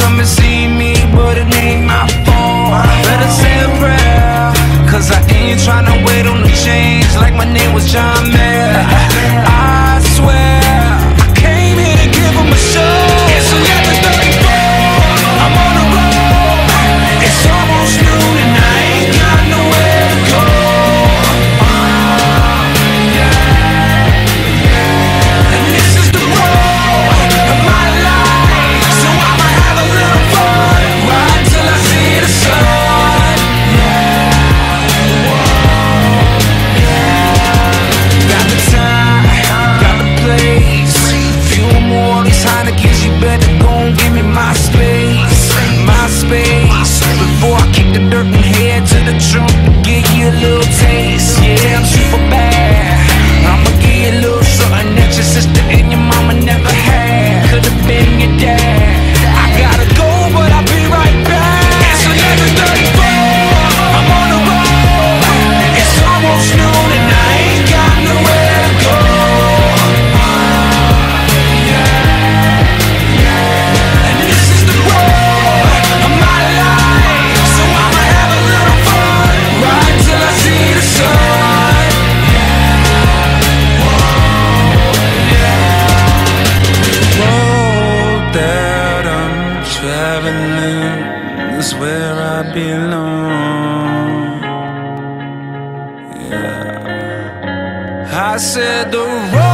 come and see me, but it ain't my phone. Better say a prayer, cause I ain't trying to wait on the change. where I belong. Yeah. I said the road.